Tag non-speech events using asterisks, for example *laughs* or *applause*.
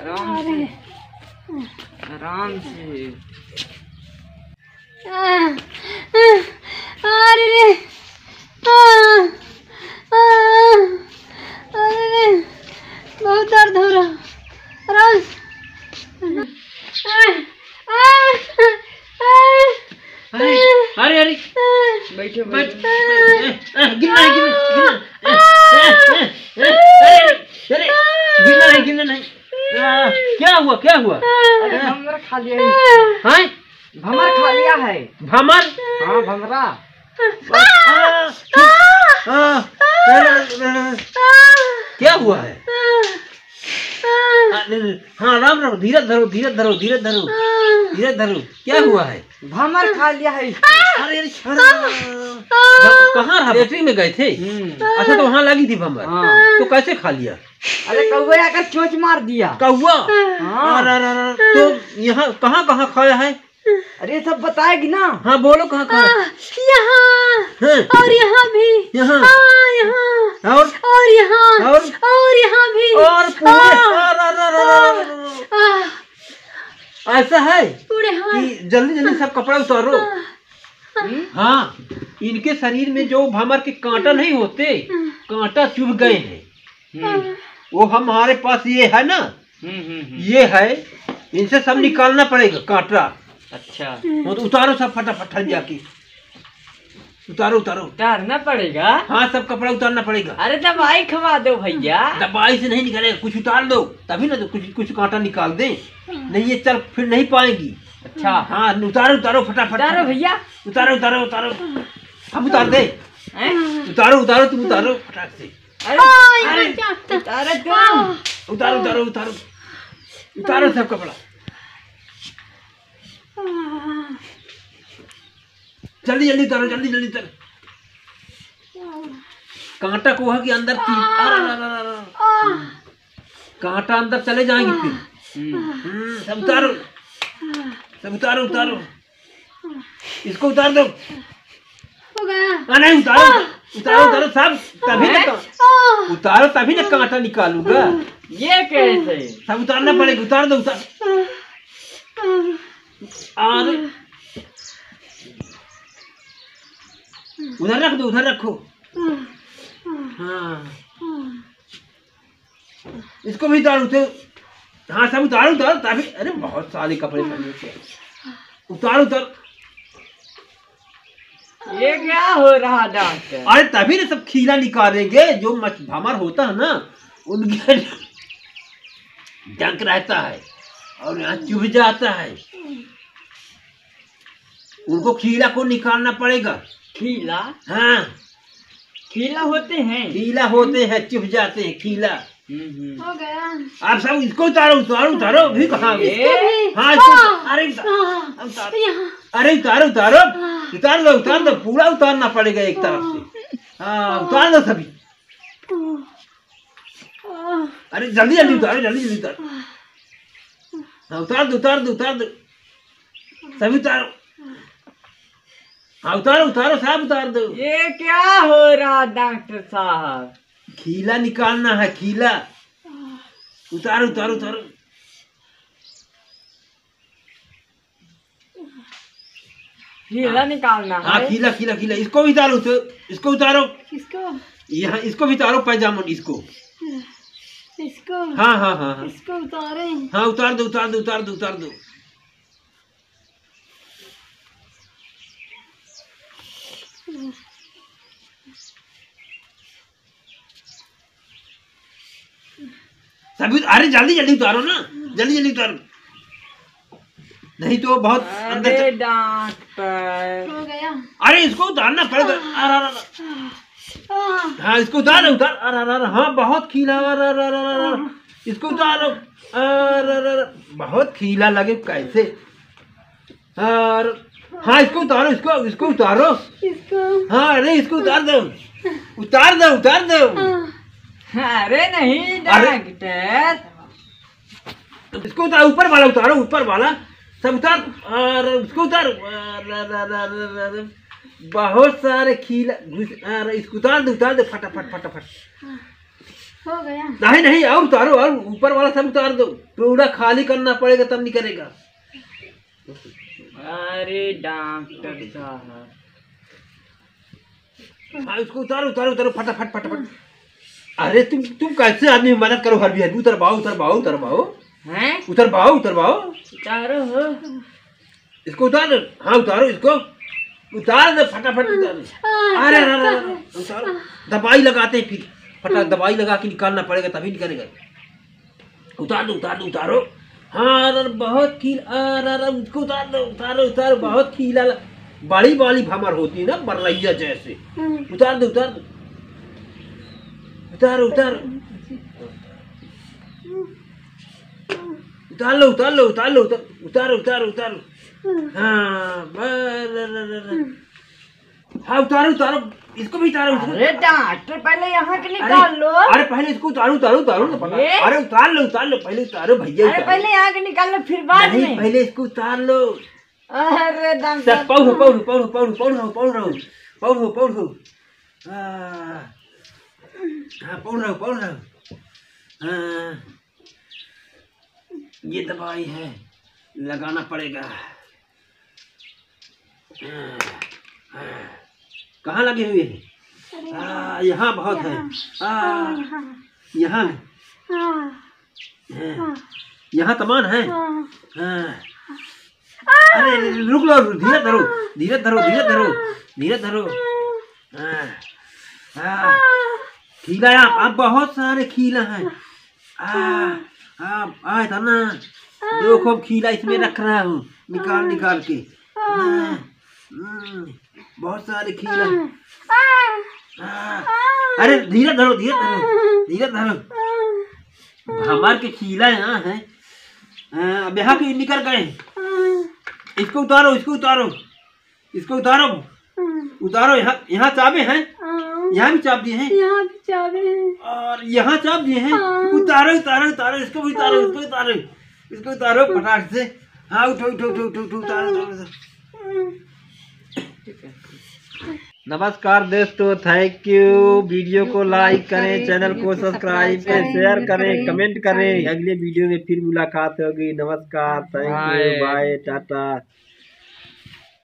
आराम से आराम से अरे रे आ, आ, अरे रे बहुत दर्द हो रहा आराम से। आ, आ, आ, अरे अरे बैठो बैठ बैठो गिरना है गिरना अरे गिरना नहीं गिरना नहीं आ, क्या हुआ क्या हुआ? अरे भमरा खा लिया है? हैं भमरा खा लिया है। भमर हाँ भमरा क्या हुआ है? नहीं, हाँ राम राम धीरे धरो धीरे धरो धीरे धरो धीरे धरो। क्या हुआ है? भमर खा लिया है। अरे कहाँ रहा? बैटरी में गए थे? हम्म, अच्छा तो वहाँ लगी थी भमर हाँ। तो कैसे खा लिया? अरे कौवे आकर चोच मार दिया। कौआ हाँ। अरे, तो यहाँ कहाँ कहाँ खाया है? अरे सब बताएगी ना। हाँ बोलो कहाँ कहाँ यहाँ। और यहाँ भी। यहाँ। हाँ यहाँ। और? और यहाँ। और? और यहाँ भी। और पूरे? ऐसा है? पूरे कि जल्दी जल्दी सब कपड़ा उतारो। हाँ। इनके शरीर में जो भमर के कांटा नहीं होते कांटा चुभ गए हैं। हम्म, वो हमारे पास ये है ना? हम्म, हम्म, हम्म। ये है इनसे सब निकालना पड़ेगा कांटा अच्छा। वो तो उतारो सब फटाफट हट जाके। उतारो उतारो। उतारना पड़ेगा? हाँ सब कपड़ा उतारना पड़ेगा। अरे दवाई खवा दो भैया। दवाई से नहीं निकलेगा कुछ उतार दो तभी ना तो कुछ कुछ कांटा निकाल दे। नहीं ये चल फिर नहीं पाएँगी। अच्छा। हाँ उतारो उतारो फटाफट। उतारो भैया। उतारो उतारो उतारो। हम उतार दे। उतारो उतारो तुम उतारो फटाक से। अरे क्या उतारो उतारो उतारो उतारो। उतारो सब कपड़ा। जल्दी जल्दी उतारो जल्दी जल्दी उतारो। कांटा कोहा के अंदर अरे, अरे। कांटा अंदर चले जाएँगे फिर। हम्म, हम्म, सब उतारो। सब उतारो उतारो। इसको उतार दो। हो गया हाँ। नहीं उतारो उतारो उतारो सब। तभी आ, उतारो तभी ना कांटा निकालूँगा। *laughs* ये कैसे? सब उतारना पड़ेगा उतार दो उतार। और उधर रख दो उधर रखो। हाँ। इसको भी उतारो उसे हाँ सब उतारो उतारो तभी अरे बहुत सारे कपड़े पहने उतारो उतारो। ये क्या हो रहा डॉक्टर अरे तभी ना सब खीरा निकालेंगे जो मछ भमर होता है ना उनके डंक रहता है और यहाँ चुभ जाता है। उनको खीरा को निकालना पड़ेगा। खीला हाँ। खीला होते हैं। खीला होते हैं चुभ जाते हैं खीला हम्म, हम्म। हो गया। आप सब इसको उतारो उतारो उतारो भी कहा? हाँ इसको अरे उतारो, उतारो। यहाँ अरे उतारो उतारो। उतार दो उतार दो पूरा उतारना पड़ेगा एक तरफ़ से। हाँ उतार दो सभी। अरे जल्दी जल्दी उतारो जल्दी जल्दी उतारो। हाँ उतार दो उतार दो उतार दो। सभी उतारो। हाँ उतारो उतारो सब उतार दो। ये क्या हो रहा डॉक्टर साहब? खीला निकालना है खीला। उतारो उतारो उतारो। खीला निकालना हाँ है। खीला खीला खीला इसको भी उतारो तो इसको उतारो। किसको? यहाँ इसको भी उतारो पैजामा इसको। इसको? हाँ हाँ हाँ हाँ। इसको उतारे। हाँ उतार दो उतार दो उतार दो उतार दो। सभी अरे जल्दी जल्दी उतारो ना। जल्दी जल्दी उतारो। नहीं तो बहुत अंदर अरे हो गया अरे इसको उतारना पड़ेगा अरे अरे अरे। हाँ इसको उतार उतार अरे अरे अरे हाँ बहुत खीला अरे अरे अरे अरे अरे। इसको उतारो अरे अरे अरे बहुत खीला लगे कैसे और हाँ इसको उतारो इसको इसको उतारो इसको हाँ अरे इसको उतार दो उतार दो उतार दो अरे नहीं अरे- डॉक्टर इसको उतार ऊपर वाला उतारो ऊपर वाला सब उतार और उसको उतारो अरे अरे अरे अरे अरे। बहुत सारे खीला इसको उतार दो उतार दो फटाफट फटाफट। हो गया। नहीं नहीं और उतारो और ऊपर वाला सब उतार दो। पूरा खाली करना पड़ेगा तब नहीं करेगा अरे डॉक्टर साहब। हाँ उसको उतारो उतारो उतारो फटाफट फटाफट। अरे तुम तुम कैसे आदमी मदद करो हर भी हर भी उतर बाओ उतर बाओ उतर बाओ हैं? उतर बाओ उतर बाओ चारो हो इसको उतार। हाँ उतारो इसको। उतार दो फटाफट उतार। अरे अरे, अरे, उतारो। दवाई लगाते हैं फिर। फटा दवाई लगा के निकालना पड़ेगा तभी निकलेगा। उतार दो उतार दो उतारो। हाँ अरे बहुत खील अरे अरे उसको उतार दो उतारो उतारो। बहुत खीला बड़ी बड़ी भमर होती है ना बरलैया जैसे। उतार दो उतार दो। उतारो उतारो। उतार लो उतार लो उतार लो उतार उतार उतार हाँ उतारो उतारो इसको भी उतारो अरे डॉक्टर पहले यहाँ के निकाल लो अरे पहले इसको उतारो उतारो उतारो ना अरे उतार लो उतार लो पहले उतारो भैया अरे पहले यहाँ के निकाल लो फिर बाद में पहले इसको उतार लो अरे दम सब पौड़ पौड़ पौड़ पौड़ पौड़ रहो पौड़ रहो पौड़ रहो पौड़ रहो हाँ पौड़ रहो पौड़ रहो हाँ ये दवाई है। लगाना पड़ेगा। हाँ, हाँ। कहाँ लगे हुए हैं? हाँ यहाँ बहुत है। हाँ। यहाँ। हाँ, यहाँ तमान है। अरे रुक लो धीरे धरो धीरे धरो धीरे धरो धीरे धरो। खीला है। आप आप बहुत सारे खीला हैं। हाँ, आए था ना। देखो अब खीला इसमें रख रहा हूँ निकाल निकाल के। हाँ, हम्म, बहुत सारे खीला। हाँ, अरे धीरे धरो धीरे धरो धीरे धरो। हमार के खीला यहाँ है हाँ, अब यहाँ के निकल गए। इसको उतारो इसको उतारो इसको उतारो। उतारो यहाँ यहाँ चाबे हैं। यहाँ भी चाप दिए हैं। यहाँ भी चाबी है। और यहाँ चाप दिए हैं। उतारो उतारो उतारो इसको भी उतारो इसको उतारो इसको उतारो फटाक से। हाँ उठो उठो उठो उठो उठो उतारो उतारो उतारो। नमस्कार दोस्तों थैंक यू वीडियो को लाइक करें चैनल को सब्सक्राइब करें शेयर करें कमेंट करें। अगले वीडियो में फिर मुलाकात होगी। नमस्कार थैंक यू बाय टाटा